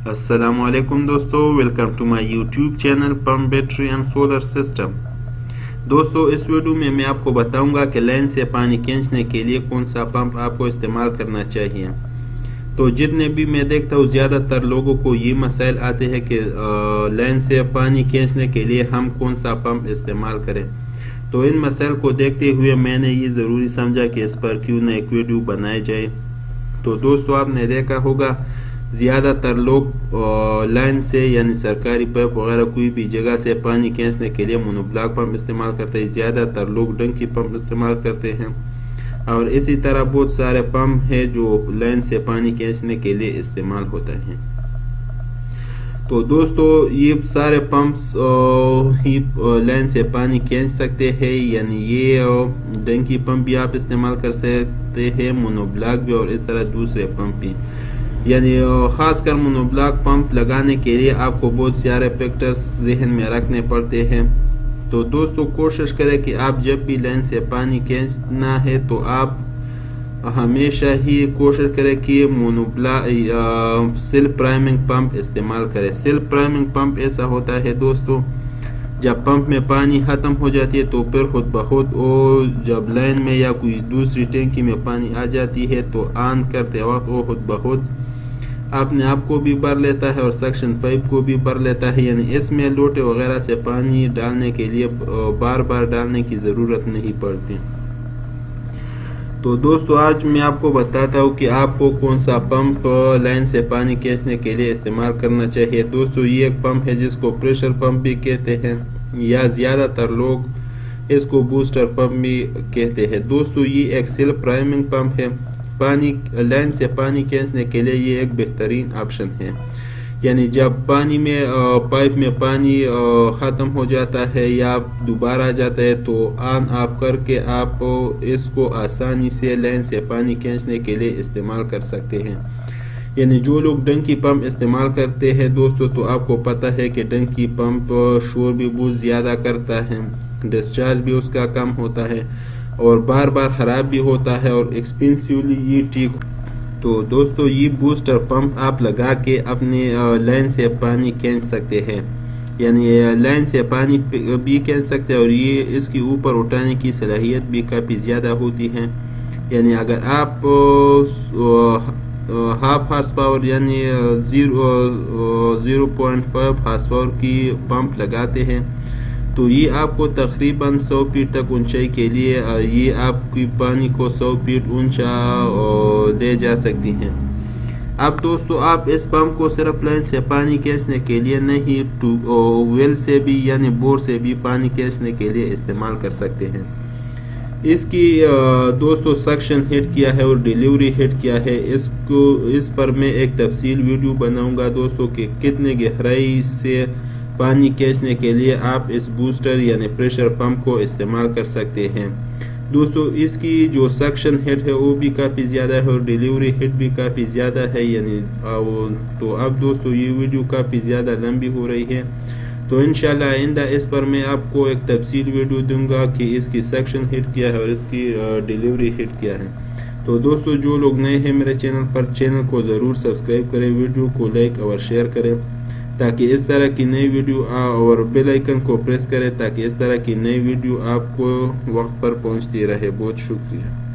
असलकुम दोस्तों welcome to my YouTube channel pump battery and solar system दोस्तों, इस वीडियो में मैं आपको बताऊँगा कि लाइन से पानी खींचने के लिए कौन सा पंप आपको इस्तेमाल करना चाहिए। तो जितने भी मैं देखता हूँ, ज़्यादातर लोगों को ये मसाइल आते हैं कि लाइन से पानी खींचने के लिए हम कौन सा पंप इस्तेमाल करें। तो इन मसाइल को देखते हुए मैंने ये ज़रूरी समझा कि इस पर क्यों ना एक वीडियो बनाई जाए। तो दोस्तों, आपने देखा होगा ज़्यादातर लोग लाइन से यानी सरकारी पाइप वगैरह कोई भी जगह से पानी खींचने के लिए मोनोब्लॉक पंप इस्तेमाल करते हैं ज़्यादातर लोग डंकी पंप इस्तेमाल करते हैं और इसी तरह बहुत सारे पंप हैं जो लाइन से पानी खींचने के लिए इस्तेमाल होता है तो दोस्तों ये सारे पंप्स ही लाइन से पानी खींच सकते हैं यानी ये डंकी पंप भी आप इस्तेमाल कर सकते हैं मोनोब्लॉक भी और इस तरह दूसरे पंप भी यानी ख़ासकर मोनोब्लॉक पंप लगाने के लिए आपको बहुत सारे फैक्टर्स जहन में रखने पड़ते हैं। तो दोस्तों, कोशिश करें कि आप जब भी लाइन से पानी खींचना है तो आप हमेशा ही कोशिश करें कि सेल्फ प्राइमिंग पंप इस्तेमाल करें। सेल्फ प्राइमिंग पंप ऐसा होता है दोस्तों, जब पंप में पानी ख़त्म हो जाती है तो फिर खुद बहुत वो जब लाइन में या कोई दूसरी टैंकी में पानी आ जाती है तो ऑन करते वक्त वो खुद बहुत अपने आप को भी भर लेता है और सक्शन पाइप को भी भर लेता है। यानी इसमें लोटे वगैरह से पानी डालने के लिए बार बार डालने की ज़रूरत नहीं पड़ती। तो दोस्तों, आज मैं आपको बताता हूँ कि आपको कौन सा पंप लाइन से पानी खींचने के लिए इस्तेमाल करना चाहिए। दोस्तों, ये एक पंप है जिसको प्रेशर पंप भी कहते हैं, या ज़्यादातर लोग इसको बूस्टर पंप भी कहते हैं। दोस्तों, ये एक सेल्फ प्राइमिंग पंप है। पानी लाइन से पानी खींचने के लिए ये एक बेहतरीन ऑप्शन है। यानी जब पानी में पाइप में पानी ख़त्म हो जाता है या दोबारा आ जाता है तो ऑन ऑफ़ करके आप इसको आसानी से लाइन से पानी खींचने के लिए इस्तेमाल कर सकते हैं। यानी जो लोग डंकी पंप इस्तेमाल करते हैं, दोस्तों तो आपको पता है कि डंकी पंप शोर भी बहुत ज़्यादा करता है, डिस्चार्ज भी उसका कम होता है। और बार बार ख़राब भी होता है और एक्सपेंसिवली ये ठीक तो दोस्तों, ये बूस्टर पंप आप लगा के अपने लाइन से पानी खींच सकते हैं। यानी लाइन से पानी भी खींच सकते हैं और ये इसके ऊपर उठाने की सलाहियत भी काफ़ी ज़्यादा होती है। यानी, अगर आप हाफ़ हार्स पावर यानी zero zero point five horse power की पंप लगाते हैं तो ये आपको तकरीबन 100 फीट तक ऊंचाई के लिए ये आपकी पानी को 100 फीट ऊँचा ले जा सकती हैं। अब दोस्तों, आप इस पंप को सिर्फ़ लाइन से पानी खींचने के लिए नहीं वेल से भी, यानी बोर से भी पानी खींचने के लिए इस्तेमाल कर सकते हैं। इसकी दोस्तों, सक्शन हिट किया है और डिलीवरी हिट किया है। इसको, इस पर मैं एक तफसील वीडियो बनाऊँगा, दोस्तों, कि कितने गहराई से पानी खींचने के लिए आप इस बूस्टर यानी प्रेशर पंप को इस्तेमाल कर सकते हैं। दोस्तों, इसकी जो सक्शन हेड है, वो भी काफ़ी ज़्यादा है और डिलीवरी हेड भी काफ़ी ज़्यादा है, यानी तो अब दोस्तों, ये वीडियो काफ़ी ज़्यादा लंबी हो रही है। तो इन आइंदा इस पर मैं आपको एक तफसील वीडियो दूँगा कि इसकी सक्शन हिट क्या है और इसकी डिलीवरी हिट क्या है। तो दोस्तों, जो लोग नए हैं मेरे चैनल पर चैनल को ज़रूर सब्सक्राइब करें वीडियो को लाइक और शेयर करें। ताकि इस तरह की नई वीडियो आ और बेल आइकन को प्रेस करें ताकि इस तरह की नई वीडियो आपको वक्त पर पहुँचती रहे। बहुत शुक्रिया।